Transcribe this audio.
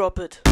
Drop it.